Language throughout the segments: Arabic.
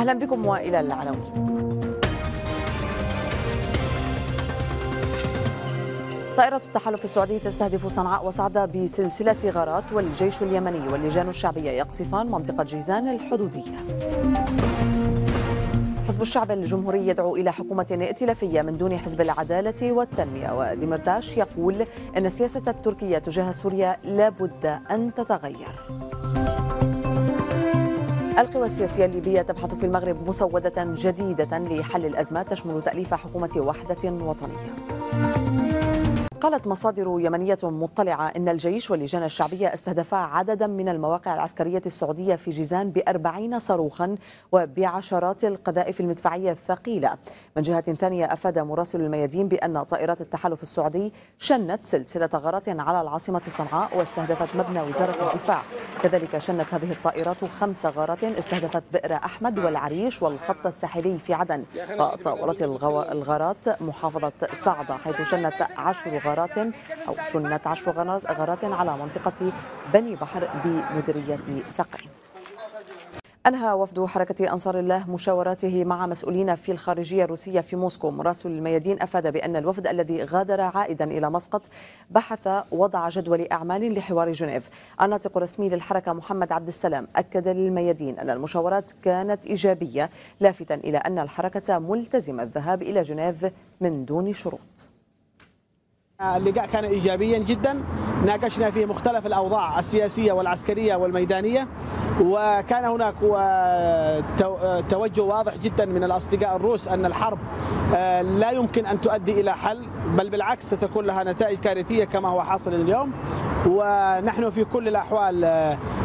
أهلا بكم وإلى العناوين طائرة التحالف السعودي تستهدف صنعاء وصعدة بسلسلة غارات والجيش اليمني واللجان الشعبية يقصفان منطقة جيزان الحدودية. حزب الشعب الجمهوري يدعو إلى حكومة ائتلافية من دون حزب العدالة والتنمية. وديمرتاش يقول أن السياسة التركية تجاه سوريا لا بد أن تتغير. القوى السياسية الليبية تبحث في المغرب مسودة جديدة لحل الأزمات تشمل تأليف حكومة وحدة وطنية. قالت مصادر يمنية مطلعة إن الجيش واللجان الشعبية استهدفا عددا من المواقع العسكرية السعودية في جيزان بأربعين صاروخا وبعشرات القذائف المدفعية الثقيلة. من جهة ثانية أفاد مراسل الميادين بأن طائرات التحالف السعودي شنت سلسلة غارات على العاصمة صنعاء واستهدفت مبنى وزارة الدفاع. كذلك شنت هذه الطائرات خمس غارات استهدفت بئر أحمد والعريش والخط الساحلي في عدن. وطاولت الغارات محافظة صعدة حيث شنت عشر غارات غارات أو شنت عشر غارات على منطقة بني بحر بمديرية سقين أنهى وفد حركة أنصار الله مشاوراته مع مسؤولين في الخارجية الروسية في موسكو. مراسل الميادين أفاد بأن الوفد الذي غادر عائدا إلى مسقط بحث وضع جدول أعمال لحوار جنيف. الناطق الرسمي للحركة محمد عبد السلام أكد للميادين أن المشاورات كانت إيجابية لافتا إلى أن الحركة ملتزمة الذهاب إلى جنيف من دون شروط. اللقاء كان ايجابيا جدا. ناقشنا فيه مختلف الأوضاع السياسية والعسكرية والميدانية وكان هناك توجه واضح جدا من الأصدقاء الروس أن الحرب لا يمكن أن تؤدي إلى حل بل بالعكس ستكون لها نتائج كارثية كما هو حاصل اليوم. ونحن في كل الأحوال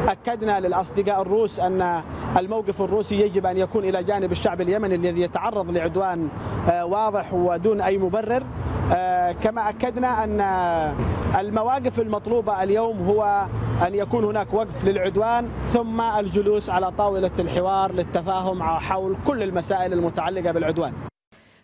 أكدنا للأصدقاء الروس أن الموقف الروسي يجب أن يكون إلى جانب الشعب اليمني الذي يتعرض لعدوان واضح ودون أي مبرر. كما أكدنا أن المواقف المطلوبة اليوم هو أن يكون هناك وقف للعدوان ثم الجلوس على طاولة الحوار للتفاهم حول كل المسائل المتعلقة بالعدوان.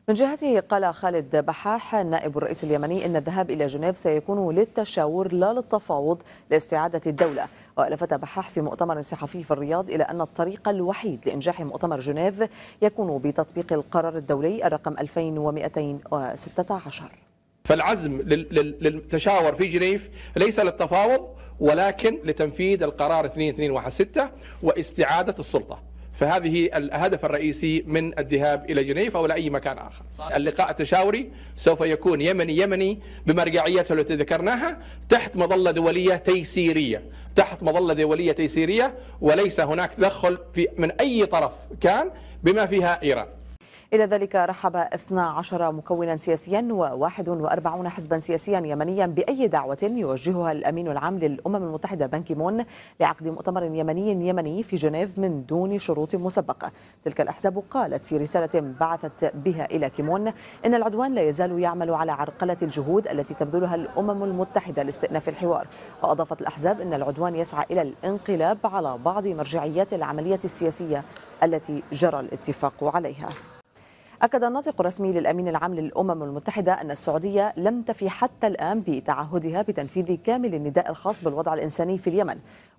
من جهته قال خالد بحاح نائب الرئيس اليمني إن الذهاب إلى جنيف سيكون للتشاور لا للتفاوض لاستعادة الدولة والفت بحاح في مؤتمر صحفي في الرياض إلى أن الطريق الوحيد لإنجاح مؤتمر جنيف يكون بتطبيق القرار الدولي الرقم 2216 فالعزم للتشاور في جنيف ليس للتفاوض ولكن لتنفيذ القرار 2216 واستعادة السلطة فهذه الهدف الرئيسي من الذهاب إلى جنيف أو لاي مكان آخر. اللقاء التشاوري سوف يكون يمني يمني بمرجعيته التي ذكرناها تحت مظلة دولية تيسيرية، تحت مظلة دولية تيسيرية وليس هناك تدخل في من أي طرف كان بما فيها إيران. إلى ذلك رحب 12 مكونا سياسيا و41 حزبا سياسيا يمنيا بأي دعوة يوجهها الأمين العام للأمم المتحدة بان كيمون لعقد مؤتمر يمني يمني في جنيف من دون شروط مسبقة. تلك الأحزاب قالت في رسالة بعثت بها إلى كيمون إن العدوان لا يزال يعمل على عرقلة الجهود التي تبذلها الأمم المتحدة لاستئناف الحوار. وأضافت الأحزاب أن العدوان يسعى إلى الانقلاب على بعض مرجعيات العملية السياسية التي جرى الاتفاق عليها. أكد الناطق الرسمي للأمين العام للأمم المتحدة أن السعودية لم تفي حتى الآن بتعهدها بتنفيذ كامل النداء الخاص بالوضع الإنساني في اليمن.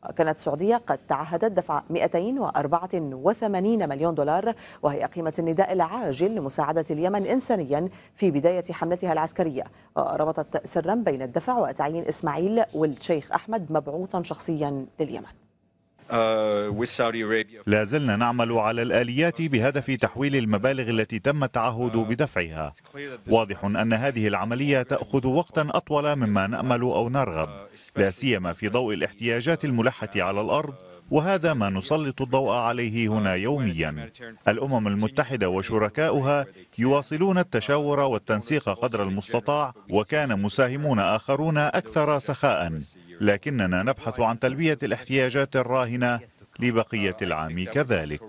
وكانت السعودية قد تعهدت دفع 284 مليون دولار وهي قيمة النداء العاجل لمساعدة اليمن إنسانيا في بداية حملتها العسكرية. وربطت سرا بين الدفع وتعيين إسماعيل والشيخ أحمد مبعوثا شخصيا لليمن. لا زلنا نعمل على الآليات بهدف تحويل المبالغ التي تم التعهد بدفعها. واضح أن هذه العملية تأخذ وقتا أطول مما نأمل أو نرغب. لا سيما في ضوء الاحتياجات الملحة على الأرض وهذا ما نسلط الضوء عليه هنا يوميا. الأمم المتحدة وشركاؤها يواصلون التشاور والتنسيق قدر المستطاع وكان مساهمون آخرون أكثر سخاء. لكننا نبحث عن تلبية الاحتياجات الراهنة لبقية العام كذلك.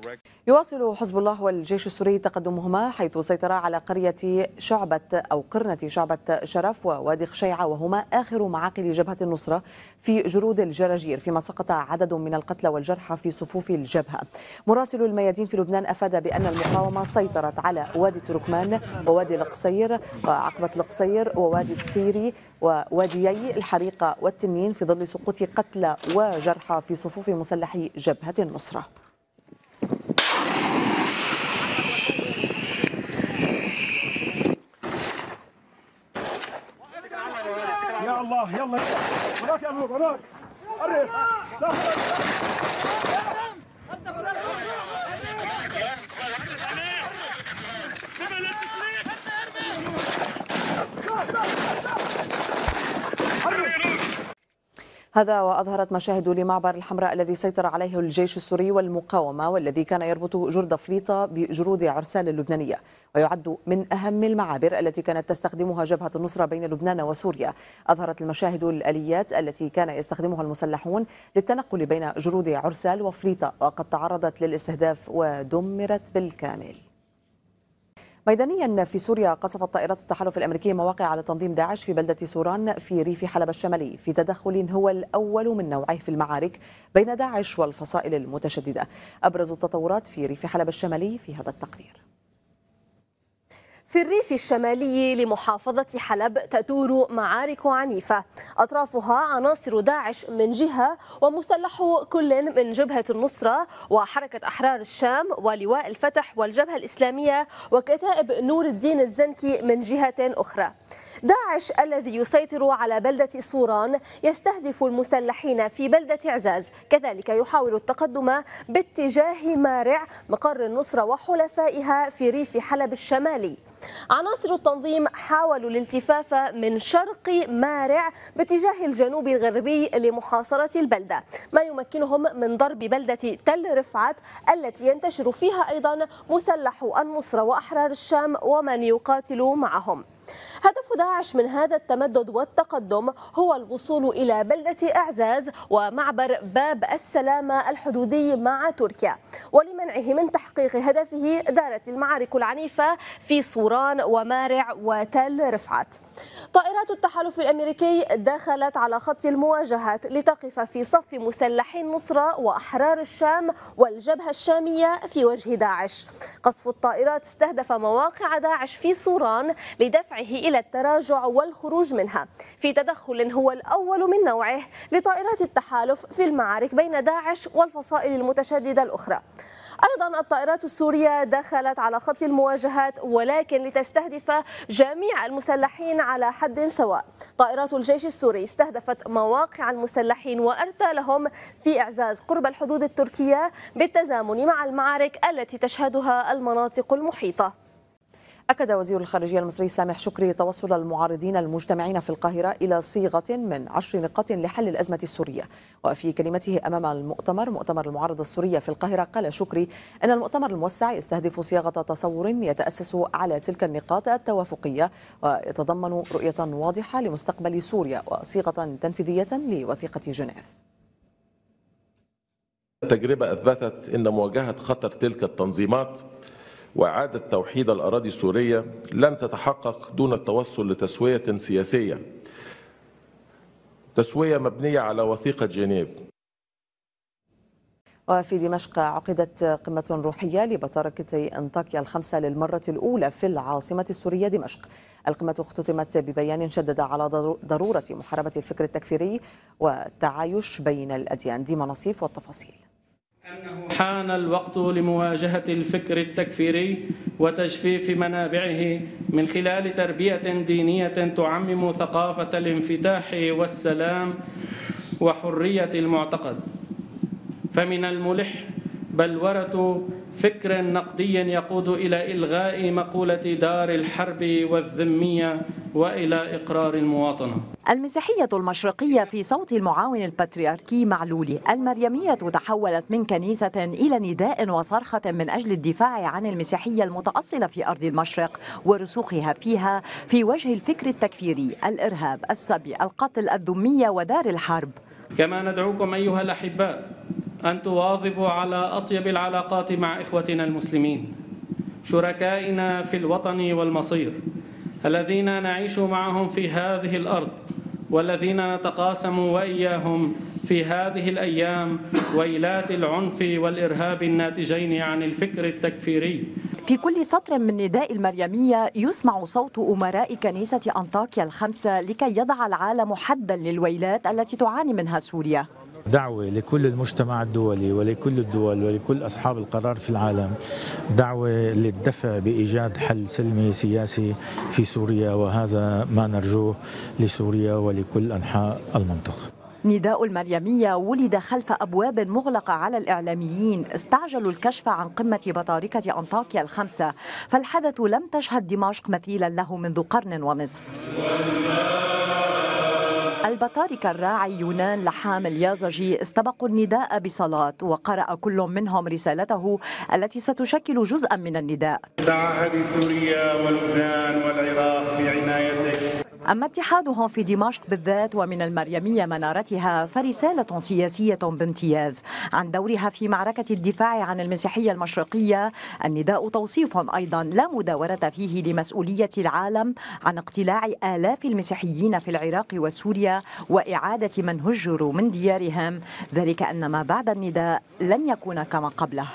يواصل حزب الله والجيش السوري تقدمهما حيث سيطرا على قرية شعبة أو قرنة شعبة شرف ووادي خشيعة وهما آخر معاقل جبهة النصرة في جرود الجراجير فيما سقط عدد من القتلى والجرحى في صفوف الجبهة. مراسل الميادين في لبنان أفاد بأن المقاومة سيطرت على وادي تركمان ووادي القصير وعقبة القصير ووادي السيري وواديي الحريقة والتنين في ظل سقوط قتلى وجرحى في صفوف مسلحي جبهة النصرة. يا الله يلا. هناك يا هناك. هذا وأظهرت مشاهد لمعبر الحمراء الذي سيطر عليه الجيش السوري والمقاومة والذي كان يربط جرد فليطة بجرود عرسال اللبنانية ويعد من أهم المعابر التي كانت تستخدمها جبهة النصرة بين لبنان وسوريا. أظهرت المشاهد الآليات التي كان يستخدمها المسلحون للتنقل بين جرود عرسال وفليطة وقد تعرضت للاستهداف ودمرت بالكامل. ميدانيا في سوريا قصفت طائرات التحالف الأمريكي مواقع لتنظيم داعش في بلدة سوران في ريف حلب الشمالي في تدخل هو الأول من نوعه في المعارك بين داعش والفصائل المتشددة. أبرز التطورات في ريف حلب الشمالي في هذا التقرير. في الريف الشمالي لمحافظة حلب تدور معارك عنيفة. أطرافها عناصر داعش من جهة ومسلحو كل من جبهة النصرة وحركة أحرار الشام ولواء الفتح والجبهة الإسلامية وكتائب نور الدين الزنكي من جهة أخرى. داعش الذي يسيطر على بلدة صوران يستهدف المسلحين في بلدة عزاز كذلك يحاول التقدم باتجاه مارع مقر النصرة وحلفائها في ريف حلب الشمالي. عناصر التنظيم حاولوا الالتفاف من شرق مارع باتجاه الجنوب الغربي لمحاصرة البلدة. ما يمكنهم من ضرب بلدة تل رفعت التي ينتشر فيها أيضا مسلح النصرة وأحرار الشام ومن يقاتل معهم. هدف داعش من هذا التمدد والتقدم هو الوصول إلى بلدة أعزاز ومعبر باب السلامة الحدودي مع تركيا ولمنعه من تحقيق هدفه دارت المعارك العنيفة في صوران ومارع وتل رفعت. طائرات التحالف الأمريكي دخلت على خط المواجهات لتقف في صف مسلحي النصرة وأحرار الشام والجبهة الشامية في وجه داعش. قصف الطائرات استهدف مواقع داعش في صوران لدفعه إلى التراجع والخروج منها. في تدخل هو الأول من نوعه لطائرات التحالف في المعارك بين داعش والفصائل المتشددة الأخرى. أيضا الطائرات السورية دخلت على خط المواجهات ولكن لتستهدف جميع المسلحين على حد سواء. طائرات الجيش السوري استهدفت مواقع المسلحين وأرتالهم في إعزاز قرب الحدود التركية بالتزامن مع المعارك التي تشهدها المناطق المحيطة. أكد وزير الخارجية المصري سامح شكري توصل المعارضين المجتمعين في القاهرة إلى صيغة من عشر نقاط لحل الأزمة السورية. وفي كلمته أمام المؤتمر مؤتمر المعارضة السورية في القاهرة قال شكري أن المؤتمر الموسع يستهدف صياغة تصور يتأسس على تلك النقاط التوافقية ويتضمن رؤية واضحة لمستقبل سوريا وصيغة تنفيذية لوثيقة جنيف. التجربة أثبتت أن مواجهة خطر تلك التنظيمات وإعادة توحيد الأراضي السورية لن تتحقق دون التوصل لتسوية سياسية. تسوية مبنية على وثيقة جنيف. وفي دمشق عقدت قمة روحية لبطاركة أنطاكيا الخمسة للمرة الأولى في العاصمة السورية دمشق. القمة اختتمت ببيان شدد على ضرورة محاربة الفكر التكفيري والتعايش بين الأديان. ديما نصيف والتفاصيل. أنه حان الوقت لمواجهة الفكر التكفيري وتجفيف منابعه من خلال تربية دينية تعمم ثقافة الانفتاح والسلام وحرية المعتقد. فمن الملح بلورة فكر نقدي يقود إلى إلغاء مقولة دار الحرب والذمية وإلى إقرار المواطنة. المسيحية المشرقية في صوت المعاون البطريركي معلولي المريمية تحولت من كنيسة إلى نداء وصرخة من أجل الدفاع عن المسيحية المتأصلة في أرض المشرق ورسوخها فيها في وجه الفكر التكفيري الإرهاب السبي القتل الذمية ودار الحرب. كما ندعوكم أيها الأحباء أن تواظبوا على أطيب العلاقات مع إخوتنا المسلمين شركائنا في الوطن والمصير. الذين نعيش معهم في هذه الأرض والذين نتقاسم وإياهم في هذه الأيام ويلات العنف والإرهاب الناتجين عن الفكر التكفيري. في كل سطر من نداء المريمية يسمع صوت أمراء كنيسة أنطاكيا الخمسة لكي يضع العالم حدا للويلات التي تعاني منها سوريا. دعوة لكل المجتمع الدولي ولكل الدول ولكل أصحاب القرار في العالم دعوة للدفع بإيجاد حل سلمي سياسي في سوريا وهذا ما نرجوه لسوريا ولكل أنحاء المنطقة. نداء المريمية ولد خلف أبواب مغلقة على الإعلاميين استعجلوا الكشف عن قمة بطاركة أنطاكيا الخمسة فالحدث لم تشهد دمشق مثيلا له منذ قرن ونصف. البطاركة الراعي يونان لحام اليازجي استبقوا النداء بصلاة وقرأ كل منهم رسالته التي ستشكل جزءا من النداء. تعهد سوريا ولبنان والعراق بعنايتك. أما اتحادهم في دمشق بالذات ومن المريمية منارتها فرسالة سياسية بامتياز. عن دورها في معركة الدفاع عن المسيحية المشرقية النداء توصيف أيضا لا مداورة فيه لمسؤولية العالم عن اقتلاع آلاف المسيحيين في العراق وسوريا وإعادة من هجروا من ديارهم ذلك أن ما بعد النداء لن يكون كما قبله.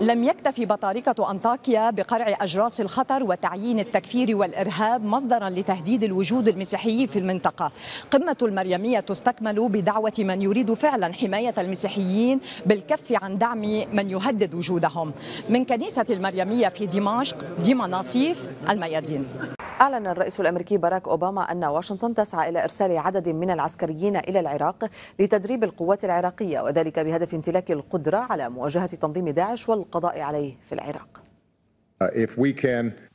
لم يكتفي بطاركة أنطاكيا بقرع أجراس الخطر وتعيين التكفير والإرهاب مصدرا لتهديد الوجود المسيحي في المنطقة. قمة المريمية تستكمل بدعوة من يريد فعلا حماية المسيحيين بالكف عن دعم من يهدد وجودهم. من كنيسة المريمية في دمشق ديما ناصيف الميادين. أعلن الرئيس الأمريكي باراك أوباما أن واشنطن تسعى إلى إرسال عدد من العسكريين إلى العراق لتدريب القوات العراقية وذلك بهدف امتلاك القدرة على مواجهة تنظيم داعش والقضاء عليه في العراق.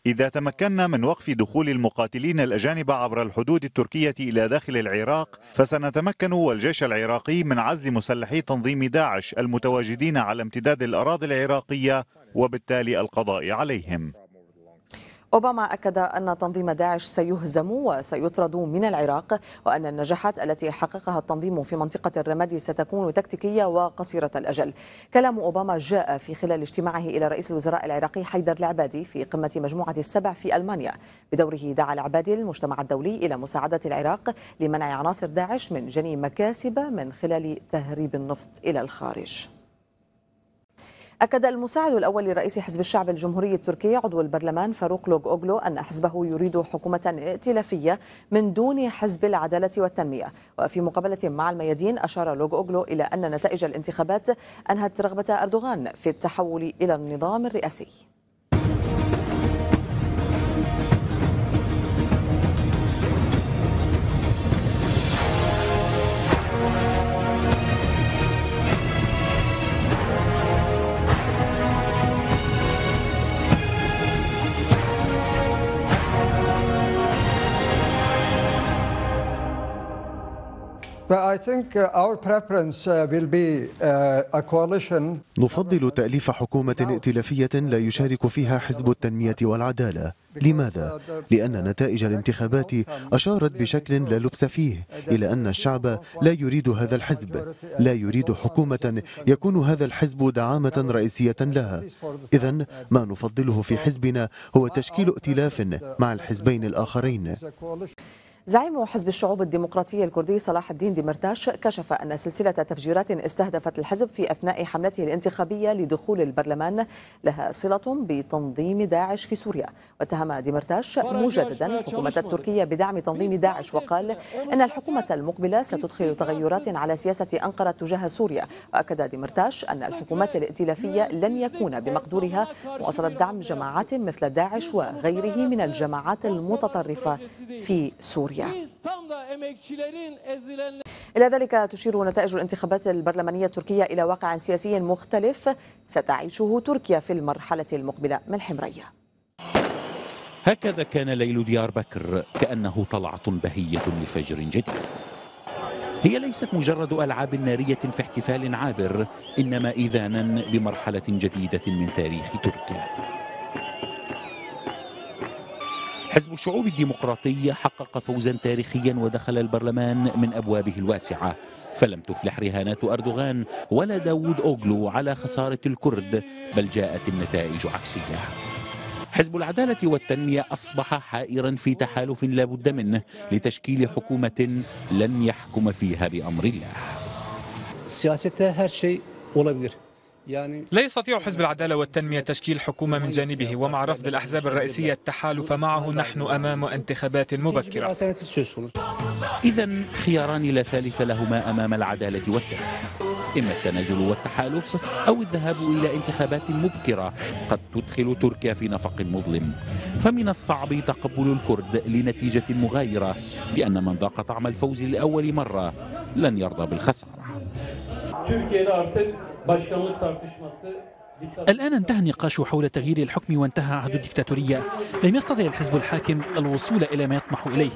إذا تمكنا من وقف دخول المقاتلين الأجانب عبر الحدود التركية إلى داخل العراق فسنتمكن والجيش العراقي من عزل مسلحي تنظيم داعش المتواجدين على امتداد الأراضي العراقية وبالتالي القضاء عليهم. أوباما أكد أن تنظيم داعش سيهزم وسيطرد من العراق وأن النجاحات التي حققها التنظيم في منطقة الرمادي ستكون تكتيكية وقصيرة الأجل. كلام أوباما جاء في خلال اجتماعه إلى رئيس الوزراء العراقي حيدر العبادي في قمة مجموعة السبع في ألمانيا. بدوره دعا العبادي المجتمع الدولي إلى مساعدة العراق لمنع عناصر داعش من جني مكاسب من خلال تهريب النفط إلى الخارج. أكد المساعد الأول لرئيس حزب الشعب الجمهوري التركي عضو البرلمان فاروق لوغ أوغلو أن حزبه يريد حكومة ائتلافية من دون حزب العدالة والتنمية. وفي مقابلة مع الميادين أشار لوغ أوغلو إلى أن نتائج الانتخابات أنهت رغبة أردوغان في التحول إلى النظام الرئاسي. نفضل تأليف حكومة ائتلافية لا يشارك فيها حزب التنمية والعدالة. لماذا؟ لأن نتائج الانتخابات أشارت بشكل لا لبس فيه إلى أن الشعب لا يريد هذا الحزب. لا يريد حكومة يكون هذا الحزب دعامة رئيسية لها. إذا ما نفضله في حزبنا هو تشكيل ائتلاف مع الحزبين الآخرين. زعيم حزب الشعوب الديمقراطي الكردي صلاح الدين ديمرتاش كشف أن سلسلة تفجيرات استهدفت الحزب في أثناء حملته الانتخابية لدخول البرلمان. لها صلة بتنظيم داعش في سوريا. واتهم ديمرتاش مجددا الحكومة التركية بدعم تنظيم داعش وقال أن الحكومة المقبلة ستدخل تغيرات على سياسة أنقرة تجاه سوريا. وأكد ديمرتاش أن الحكومات الائتلافية لن يكون بمقدورها. مواصلة دعم جماعات مثل داعش وغيره من الجماعات المتطرفة في سوريا. سوريا إلى ذلك تشير نتائج الانتخابات البرلمانية التركية إلى واقع سياسي مختلف ستعيشه تركيا في المرحلة المقبلة. من حمرية. هكذا كان ليل ديار بكر كأنه طلعة بهية لفجر جديد. هي ليست مجرد ألعاب نارية في احتفال عابر إنما إذانا بمرحلة جديدة من تاريخ تركيا. حزب الشعوب الديمقراطي حقق فوزا تاريخيا ودخل البرلمان من أبوابه الواسعة. فلم تفلح رهانات أردوغان ولا داوود أوغلو على خسارة الكرد بل جاءت النتائج عكسية. حزب العدالة والتنمية أصبح حائرا في تحالف لا بد منه لتشكيل حكومة لن يحكم فيها بأمر الله. Siyasette her şey olabilir. لا يستطيع حزب العدالة والتنمية تشكيل حكومة من جانبه ومع رفض الأحزاب الرئيسية التحالف معه نحن أمام انتخابات مبكرة. إذا خياران لا ثالث لهما أمام العدالة والتنمية. إما التنازل والتحالف أو الذهاب إلى انتخابات مبكرة. قد تدخل تركيا في نفق مظلم. فمن الصعب تقبل الكرد لنتيجة مغايرة لأن من ذاق طعم الفوز لأول مرة لن يرضى بالخسارة. الآن انتهى النقاش حول تغيير الحكم وانتهى عهد الدكتاتورية. لم يستطع الحزب الحاكم الوصول إلى ما يطمح إليه.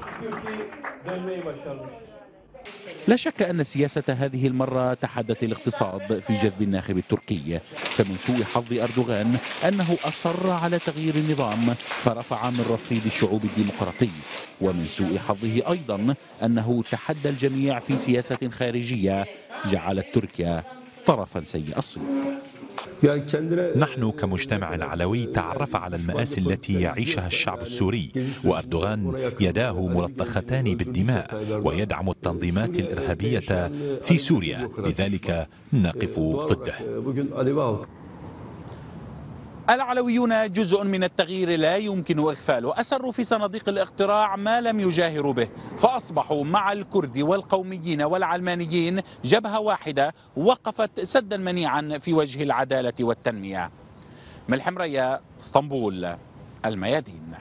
لا شك أن سياسة هذه المرة تحدت الاقتصاد في جذب الناخب التركي. فمن سوء حظ أردوغان أنه أصر على تغيير النظام فرفع من رصيد الشعوب الديمقراطي. ومن سوء حظه أيضا أنه تحدى الجميع في سياسة خارجية جعلت تركيا طرفا سيء الصيت نحن كمجتمع علوي تعرف على المآسي التي يعيشها الشعب السوري وأردوغان يداه ملطختان بالدماء ويدعم التنظيمات الإرهابية في سوريا لذلك نقف ضده. العلويون جزء من التغيير لا يمكن إغفاله. أسروا في صناديق الاقتراع ما لم يجاهروا به. فأصبحوا مع الكرد والقوميين والعلمانيين جبهة واحدة وقفت سدا منيعا في وجه العدالة والتنمية. ملح مريا إسطنبول الميادين.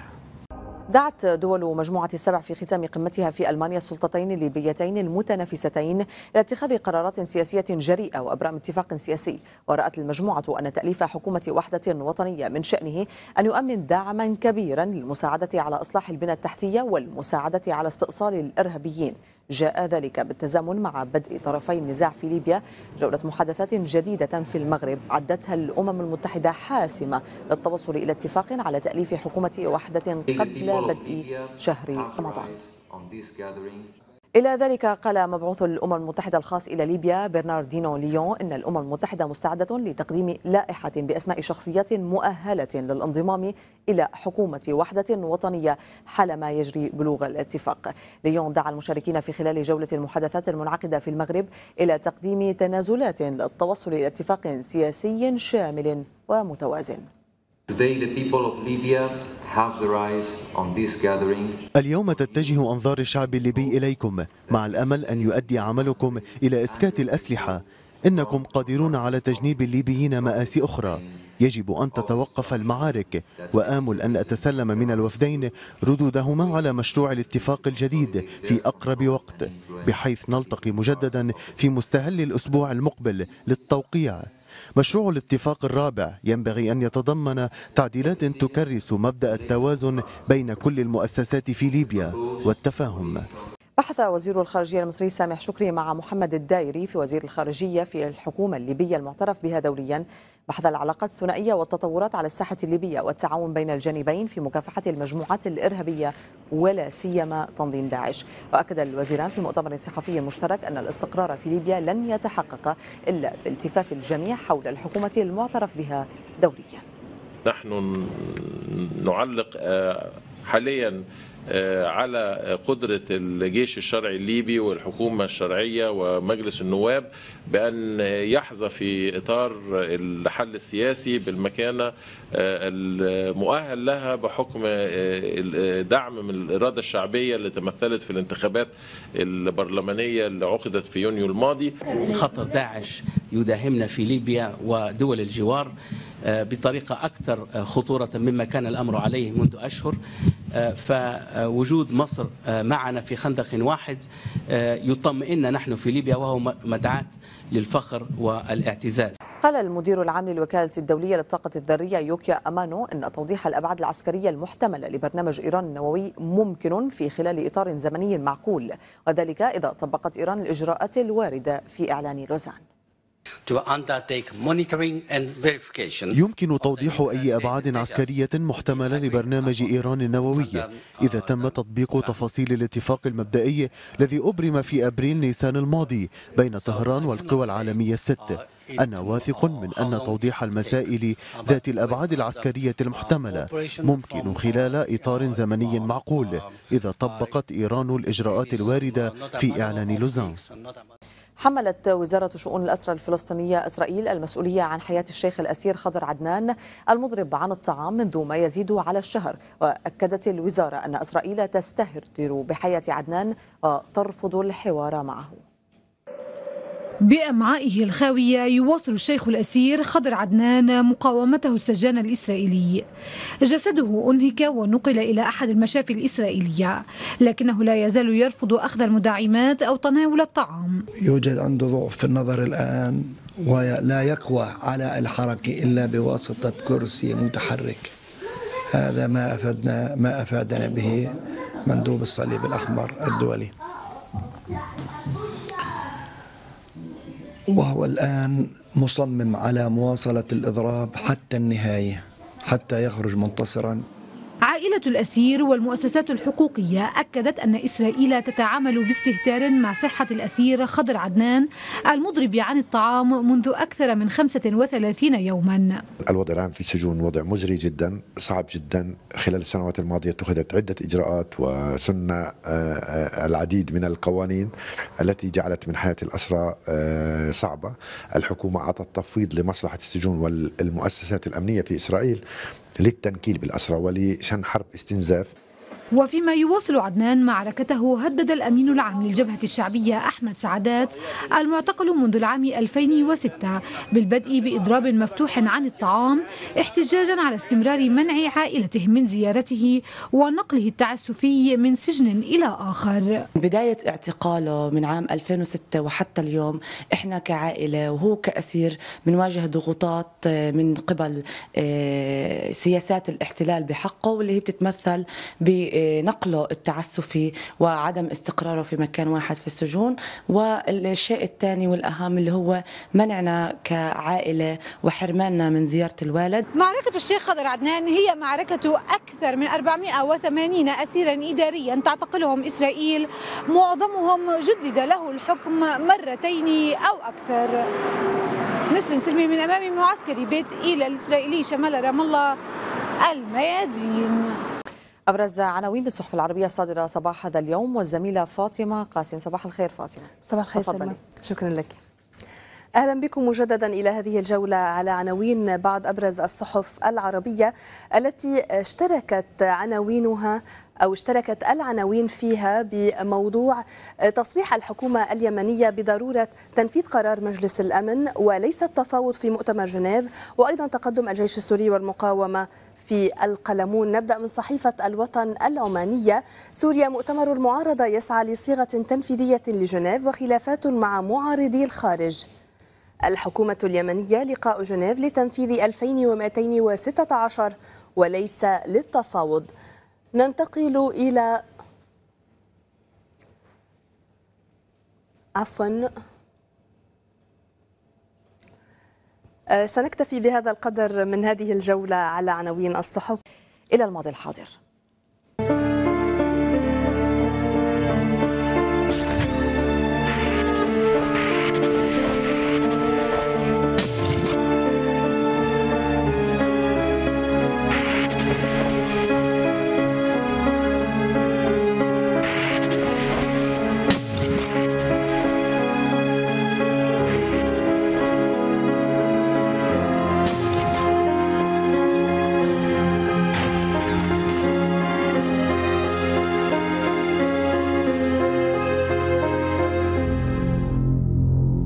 دعت دول مجموعة السبع في ختام قمتها في ألمانيا السلطتين الليبيتين المتنافستين إلى اتخاذ قرارات سياسية جريئة وأبرام اتفاق سياسي. ورأت المجموعة أن تأليف حكومة وحدة وطنية من شأنه أن يؤمن دعما كبيرا للمساعدة على إصلاح البنى التحتية والمساعدة على استئصال الإرهابيين. جاء ذلك بالتزامن مع بدء طرفي النزاع في ليبيا. جولة محادثات جديدة في المغرب عدتها الأمم المتحدة حاسمة للتوصل إلى اتفاق على تأليف حكومة وحدة قبل بدء شهر رمضان. إلى ذلك قال مبعوث الأمم المتحدة الخاص إلى ليبيا برناردينو ليون إن الأمم المتحدة مستعدة لتقديم لائحة بأسماء شخصيات مؤهلة للانضمام إلى حكومة وحدة وطنية حالما يجري بلوغ الاتفاق. ليون دعا المشاركين في خلال جولة المحادثات المنعقدة في المغرب إلى تقديم تنازلات للتوصل إلى اتفاق سياسي شامل ومتوازن. اليوم تتجه أنظار الشعب الليبي إليكم مع الأمل أن يؤدي عملكم إلى إسكات الأسلحة. إنكم قادرون على تجنيب الليبيين مآسي أخرى. يجب أن تتوقف المعارك وآمل أن أتسلم من الوفدين ردودهما على مشروع الاتفاق الجديد في أقرب وقت بحيث نلتقي مجددا في مستهل الأسبوع المقبل للتوقيع. مشروع الاتفاق الرابع ينبغي أن يتضمن تعديلات تكرس مبدأ التوازن بين كل المؤسسات في ليبيا والتفاهم. بحث وزير الخارجية المصري سامح شكري مع محمد الدايري في وزير الخارجية في الحكومة الليبية المعترف بها دوليا بحث العلاقات الثنائية والتطورات على الساحة الليبية والتعاون بين الجانبين في مكافحة المجموعات الإرهابية ولا سيما تنظيم داعش. وأكد الوزيران في مؤتمر صحفي مشترك أن الاستقرار في ليبيا لن يتحقق إلا بالتفاف الجميع حول الحكومة المعترف بها دوليا نحن نعلق حاليا على قدرة الجيش الشرعي الليبي والحكومة الشرعية ومجلس النواب بأن يحظى في إطار الحل السياسي بالمكانة المؤهل لها بحكم دعم من الإرادة الشعبية اللي تمثلت في الانتخابات البرلمانية اللي عقدت في يونيو الماضي. خطر داعش يداهمنا في ليبيا ودول الجوار بطريقة أكثر خطورة مما كان الأمر عليه منذ أشهر. فوجود مصر معنا في خندق واحد يطمئننا نحن في ليبيا وهو مدعاة للفخر والاعتزاز. قال المدير العام للوكالة الدولية للطاقة الذرية يوكيا أمانو أن توضيح الأبعاد العسكرية المحتملة لبرنامج إيران النووي ممكن في خلال إطار زمني معقول وذلك إذا طبقت إيران الإجراءات الواردة في إعلان لوزان يمكن توضيح أي أبعاد عسكرية محتملة لبرنامج إيران النووي. إذا تم تطبيق تفاصيل الاتفاق المبدئي الذي أبرم في أبريل نيسان الماضي بين طهران والقوى العالمية الست. أنا واثق من أن توضيح المسائل ذات الأبعاد العسكرية المحتملة. ممكن خلال إطار زمني معقول. إذا طبقت إيران الإجراءات الواردة في إعلان لوزان. حملت وزارة شؤون الأسرى الفلسطينية إسرائيل المسؤولية عن حياة الشيخ الأسير خضر عدنان المضرب عن الطعام منذ ما يزيد على الشهر. وأكدت الوزارة أن إسرائيل تستهتر بحياة عدنان وترفض الحوار معه. بأمعائه الخاوية يواصل الشيخ الأسير خضر عدنان مقاومته السجان الإسرائيلي. جسده أنهك ونقل إلى أحد المشافي الإسرائيلية لكنه لا يزال يرفض أخذ المداعمات أو تناول الطعام. يوجد عنده ضعف في النظر الآن ولا يقوى على الحركة إلا بواسطة كرسي متحرك. هذا ما أفدنا ما أفادنا به مندوب الصليب الأحمر الدولي. وهو الآن مصمم على مواصلة الإضراب حتى النهاية حتى يخرج منتصرا. عائلة الأسير والمؤسسات الحقوقية أكدت أن إسرائيل تتعامل باستهتار مع صحة الأسير خضر عدنان المضرب عن الطعام منذ أكثر من 35 يوما. الوضع العام في السجون وضع مزري جدا صعب جدا. خلال السنوات الماضية اتخذت عدة إجراءات وسن آه، آه، العديد من القوانين التي جعلت من حياة الأسرى آه، صعبة. الحكومة أعطت تفويض لمصلحة السجون والمؤسسات الأمنية في إسرائيل للتنكيل بالأسرى ولشن حرب استنزاف. وفيما يواصل عدنان معركته هدد الأمين العام للجبهة الشعبية أحمد سعدات المعتقل منذ العام 2006 بالبدء بإضراب مفتوح عن الطعام احتجاجا على استمرار منع عائلته من زيارته ونقله التعسفي من سجن إلى آخر. بداية اعتقاله من عام 2006 وحتى اليوم إحنا كعائلة وهو كأسير بنواجه ضغوطات من قبل آه، سياسات الاحتلال بحقه واللي هي بتتمثل ب نقله التعسفي وعدم استقراره في مكان واحد في السجون والشيء الثاني والأهم اللي هو منعنا كعائلة وحرماننا من زيارة الوالد. معركة الشيخ خضر عدنان هي معركة أكثر من 480 أسيرا إداريا تعتقلهم إسرائيل معظمهم جدد له الحكم مرتين أو أكثر. نسر سلمي من أمام معسكر بيت إيلا الإسرائيلي شمال رام الله الميادين. أبرز عناوين الصحف العربية الصادرة صباح هذا اليوم والزميلة فاطمة قاسم. صباح الخير فاطمة. صباح الخير تفضلي. شكرا لك. أهلا بكم مجددا إلى هذه الجولة على عناوين بعض أبرز الصحف العربية التي اشتركت عناوينها أو اشتركت العناوين فيها بموضوع تصريح الحكومة اليمنية بضرورة تنفيذ قرار مجلس الأمن وليس التفاوض في مؤتمر جنيف وأيضا تقدم الجيش السوري والمقاومة في القلمون. نبدأ من صحيفة الوطن العمانية. سوريا مؤتمر المعارضة يسعى لصيغة تنفيذية لجنيف وخلافات مع معارضي الخارج. الحكومة اليمنية لقاء جنيف لتنفيذ 2216 وليس للتفاوض. ننتقل إلى عفوا. سنكتفي بهذا القدر من هذه الجولة على عناوين الصحف. إلى الماضي الحاضر.